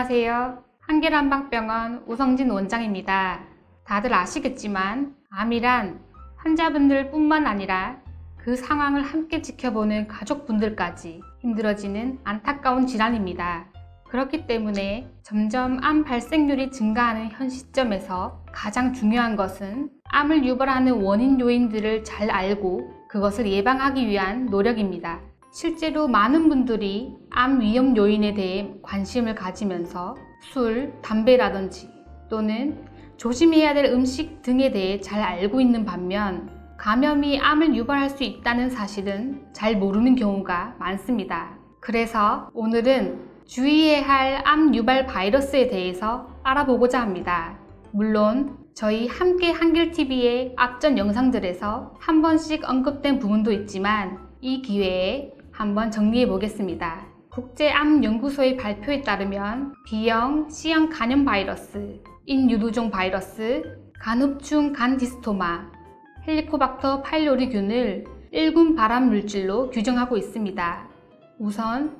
안녕하세요. 한길한방병원 우성진 원장입니다. 다들 아시겠지만 암이란 환자분들 뿐만 아니라 그 상황을 함께 지켜보는 가족분들까지 힘들어지는 안타까운 질환입니다. 그렇기 때문에 점점 암 발생률이 증가하는 현 시점에서 가장 중요한 것은 암을 유발하는 원인 요인들을 잘 알고 그것을 예방하기 위한 노력입니다. 실제로 많은 분들이 암 위험 요인에 대해 관심을 가지면서 술, 담배라든지 또는 조심해야 될 음식 등에 대해 잘 알고 있는 반면 감염이 암을 유발할 수 있다는 사실은 잘 모르는 경우가 많습니다. 그래서 오늘은 주의해야 할 암 유발 바이러스에 대해서 알아보고자 합니다. 물론 저희 함께 한길TV의 앞전 영상들에서 한 번씩 언급된 부분도 있지만 이 기회에 한번 정리해 보겠습니다. 국제암연구소의 발표에 따르면 B형, C형 간염 바이러스, 인유두종 바이러스, 간흡충 간디스토마, 헬리코박터 파일로리균을 1군 발암 물질로 규정하고 있습니다. 우선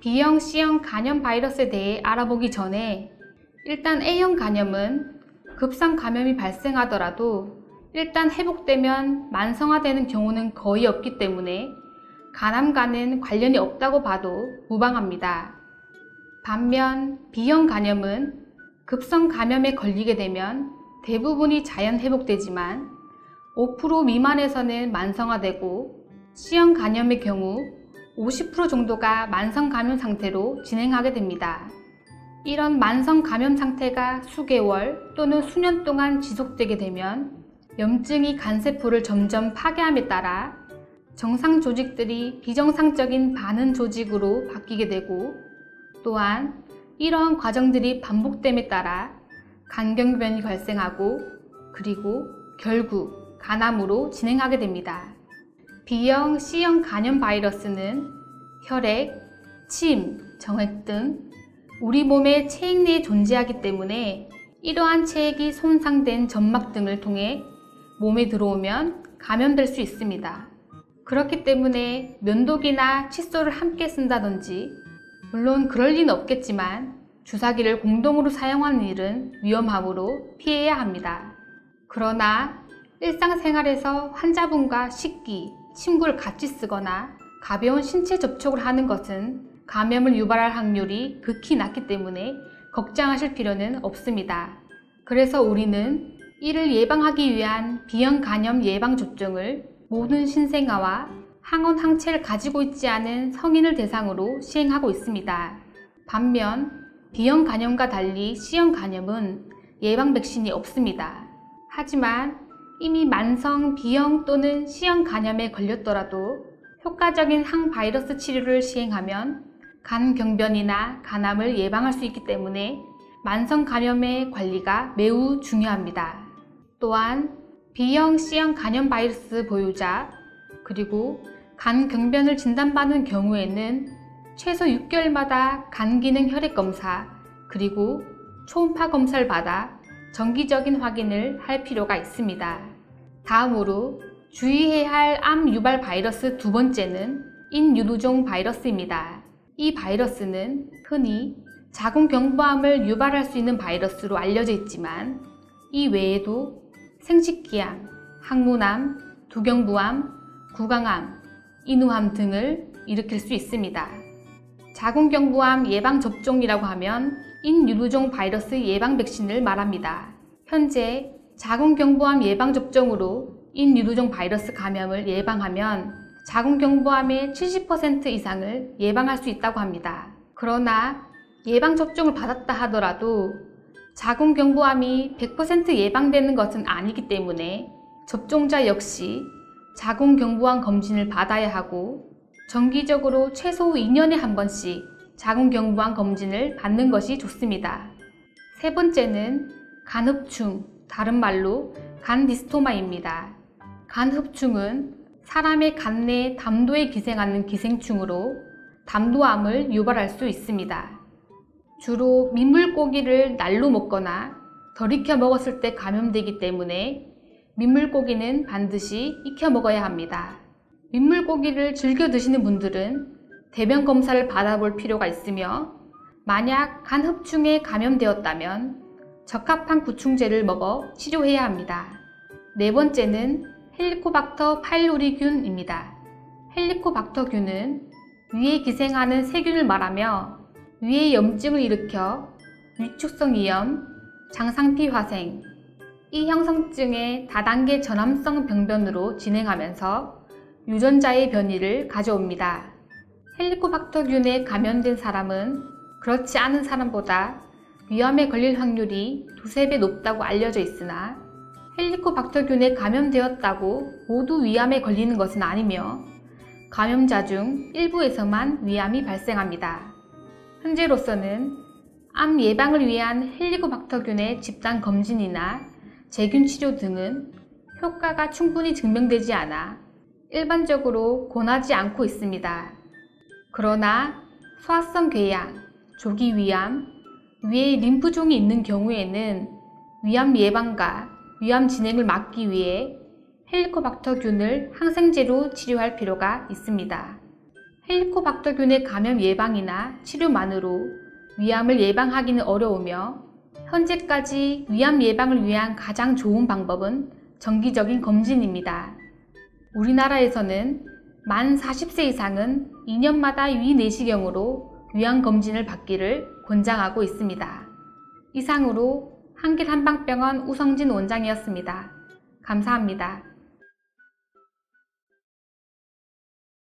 B형, C형 간염 바이러스에 대해 알아보기 전에 일단 A형 간염은 급성 감염이 발생하더라도 일단 회복되면 만성화되는 경우는 거의 없기 때문에 간암과는 관련이 없다고 봐도 무방합니다. 반면 B형 간염은 급성 감염에 걸리게 되면 대부분이 자연 회복되지만 5% 미만에서는 만성화되고 C형 간염의 경우 50% 정도가 만성 감염 상태로 진행하게 됩니다. 이런 만성 감염 상태가 수개월 또는 수년 동안 지속되게 되면 염증이 간세포를 점점 파괴함에 따라 정상 조직들이 비정상적인 반응 조직으로 바뀌게 되고 또한 이러한 과정들이 반복됨에 따라 간경변이 발생하고 그리고 결국 간암으로 진행하게 됩니다. B형, C형 간염 바이러스는 혈액, 침, 정액 등 우리 몸의 체액 내에 존재하기 때문에 이러한 체액이 손상된 점막 등을 통해 몸에 들어오면 감염될 수 있습니다. 그렇기 때문에 면도기나 칫솔을 함께 쓴다든지 물론 그럴 리는 없겠지만 주사기를 공동으로 사용하는 일은 위험하므로 피해야 합니다. 그러나 일상생활에서 환자분과 식기, 침구를 같이 쓰거나 가벼운 신체 접촉을 하는 것은 감염을 유발할 확률이 극히 낮기 때문에 걱정하실 필요는 없습니다. 그래서 우리는 이를 예방하기 위한 비형 간염 예방 접종을 모든 신생아와 항원 항체를 가지고 있지 않은 성인을 대상으로 시행하고 있습니다. 반면 B형 간염과 달리 C형 간염은 예방 백신이 없습니다. 하지만 이미 만성 B형 또는 C형 간염에 걸렸더라도 효과적인 항바이러스 치료를 시행하면 간경변이나 간암을 예방할 수 있기 때문에 만성 감염의 관리가 매우 중요합니다. 또한 B형, C형 간염 바이러스 보유자 그리고 간경변을 진단받는 경우에는 최소 6개월마다 간기능 혈액 검사 그리고 초음파 검사를 받아 정기적인 확인을 할 필요가 있습니다. 다음으로 주의해야 할 암 유발 바이러스 두 번째는 인유두종 바이러스입니다. 이 바이러스는 흔히 자궁경부암을 유발할 수 있는 바이러스로 알려져 있지만 이 외에도 생식기암, 항문암, 두경부암, 구강암, 인후암 등을 일으킬 수 있습니다. 자궁경부암 예방접종이라고 하면 인유두종 바이러스 예방 백신을 말합니다. 현재 자궁경부암 예방접종으로 인유두종 바이러스 감염을 예방하면 자궁경부암의 70% 이상을 예방할 수 있다고 합니다. 그러나 예방접종을 받았다 하더라도 자궁경부암이 100% 예방되는 것은 아니기 때문에 접종자 역시 자궁경부암 검진을 받아야 하고 정기적으로 최소 2년에 한 번씩 자궁경부암 검진을 받는 것이 좋습니다. 세 번째는 간흡충, 다른 말로 간디스토마입니다. 간흡충은 사람의 간내 담도에 기생하는 기생충으로 담도암을 유발할 수 있습니다. 주로 민물고기를 날로 먹거나 덜 익혀 먹었을 때 감염되기 때문에 민물고기는 반드시 익혀 먹어야 합니다. 민물고기를 즐겨 드시는 분들은 대변 검사를 받아볼 필요가 있으며 만약 간 흡충에 감염되었다면 적합한 구충제를 먹어 치료해야 합니다. 네 번째는 헬리코박터 파일로리균입니다. 헬리코박터균은 위에 기생하는 세균을 말하며 위에 염증을 일으켜 위축성 이염, 장상피 화생, 이 형성증의 다단계 전암성 병변으로 진행하면서 유전자의 변이를 가져옵니다. 헬리코박터균에 감염된 사람은 그렇지 않은 사람보다 위암에 걸릴 확률이 두세 배 높다고 알려져 있으나 헬리코박터균에 감염되었다고 모두 위암에 걸리는 것은 아니며 감염자 중 일부에서만 위암이 발생합니다. 현재로서는 암 예방을 위한 헬리코박터균의 집단 검진이나 제균 치료 등은 효과가 충분히 증명되지 않아 일반적으로 권하지 않고 있습니다. 그러나 소화성 궤양, 조기 위암, 위에 림프종이 있는 경우에는 위암 예방과 위암 진행을 막기 위해 헬리코박터균을 항생제로 치료할 필요가 있습니다. 헬리코박터균의 감염 예방이나 치료만으로 위암을 예방하기는 어려우며 현재까지 위암 예방을 위한 가장 좋은 방법은 정기적인 검진입니다. 우리나라에서는 만 40세 이상은 2년마다 위 내시경으로 위암 검진을 받기를 권장하고 있습니다. 이상으로 한길 한방병원 우성진 원장이었습니다. 감사합니다.